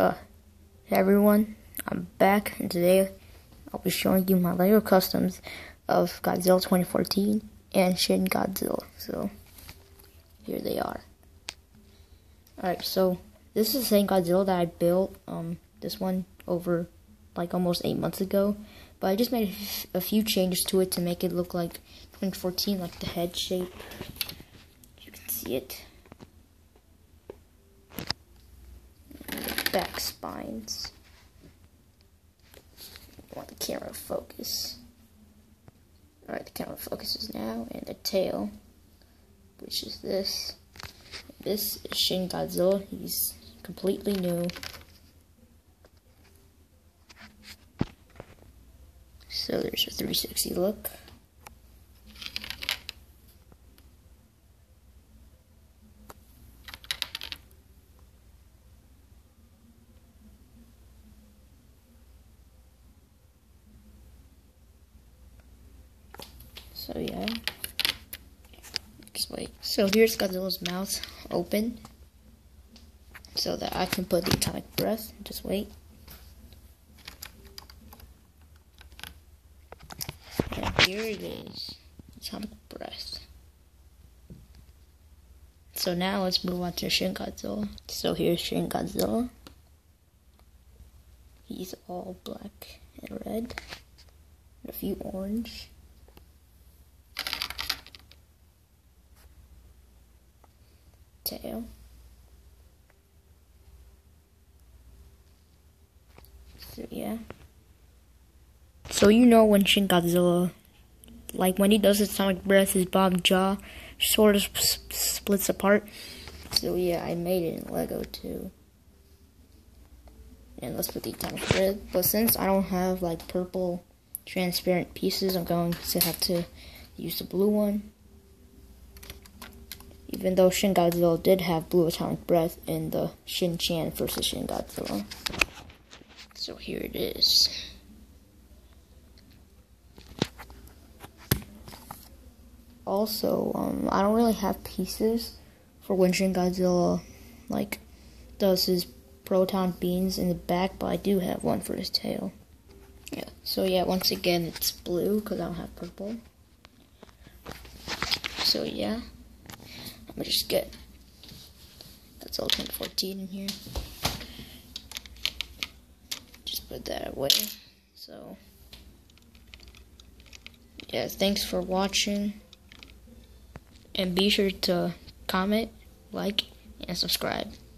Uh, hey everyone, I'm back, and today I'll be showing you my Lego customs of Godzilla 2014 and Shin Godzilla. So, here they are. Alright, so this is the same Godzilla that I built, um, this one over like almost 8 months ago, but I just made a few changes to it to make it look like 2014, like the head shape. You can see it. Back spines. I want the camera focus. Alright, the camera focuses now, and the tail, which is this. This is Shin Godzilla. He's completely new. So there's a 360 look. So yeah. Just wait. So here's Godzilla's mouth open. So that I can put the atomic breath. Just wait. And here it is. Atomic breath. So now let's move on to Shin Godzilla. So here's Shin Godzilla. He's all black and red. And a few orange. Tail. So yeah. So you know when Shin Godzilla, like when he does his atomic breath, his bottom jaw sort of splits apart. So yeah, I made it in Lego too. And let's put the atomic breath. But since I don't have like purple transparent pieces, I'm going to have to use the blue one even though Shin Godzilla did have blue atomic breath in the Shin Chan versus Shin Godzilla. So here it is. Also, um, I don't really have pieces for when Shin Godzilla, like, does his proton beams in the back, but I do have one for his tail. Yeah, so yeah, once again, it's blue, because I don't have purple. So yeah. Gonna just get that's all 2014 in here. Just put that away. So yeah, thanks for watching. And be sure to comment, like, and subscribe.